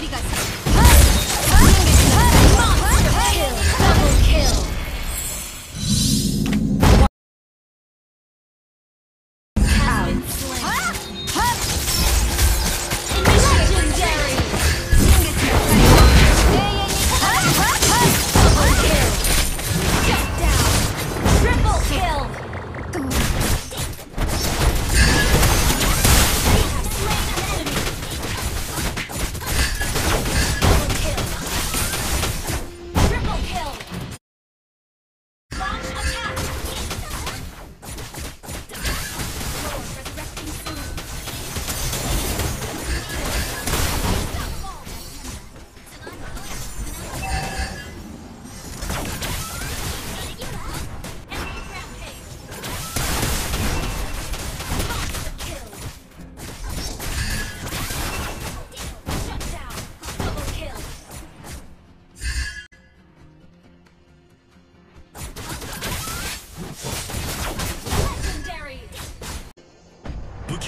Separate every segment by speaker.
Speaker 1: 光が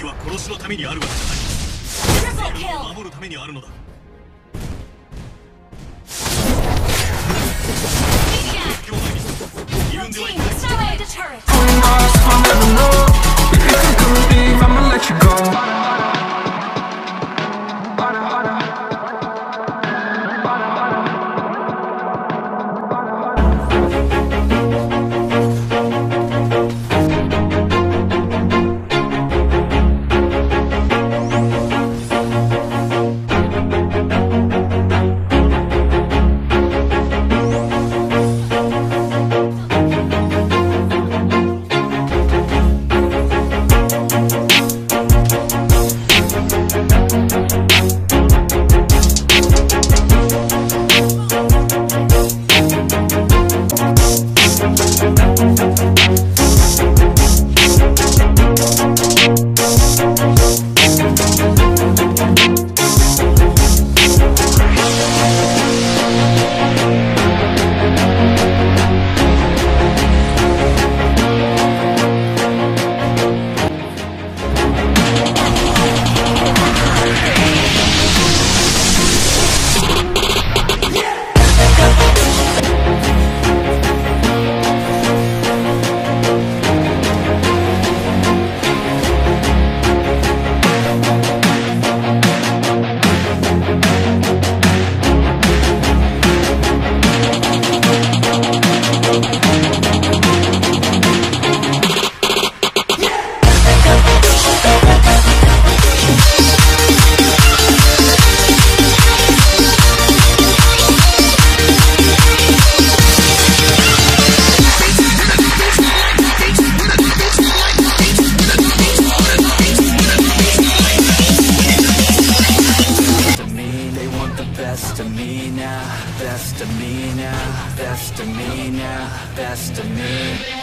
Speaker 2: は殺しのためにあるわけじゃない。守るためにあるのだ。
Speaker 3: destiny.